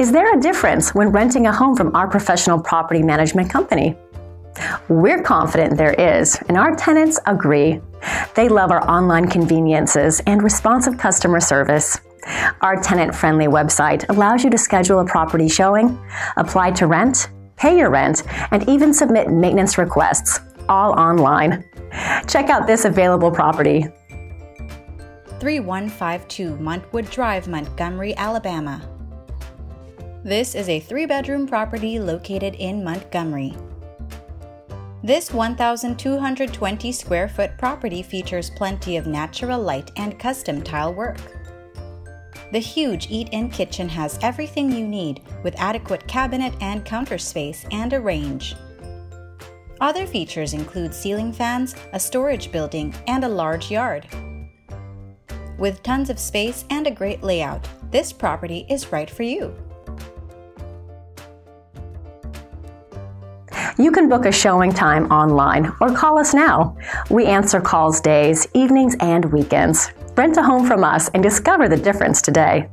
Is there a difference when renting a home from our professional property management company? We're confident there is, and our tenants agree. They love our online conveniences and responsive customer service. Our tenant friendly website allows you to schedule a property showing, apply to rent, pay your rent, and even submit maintenance requests, all online. Check out this available property. 3152 Montwood Drive, Montgomery, Alabama. This is a three bedroom property located in Montgomery. This 1,220 square foot property features plenty of natural light and custom tile work. The huge eat-in kitchen has everything you need with adequate cabinet and counter space and a range. Other features include ceiling fans, a storage building, and a large yard. With tons of space and a great layout, this property is right for you. You can book a showing time online or call us now. We answer calls days, evenings, and weekends. Rent a home from us and discover the difference today.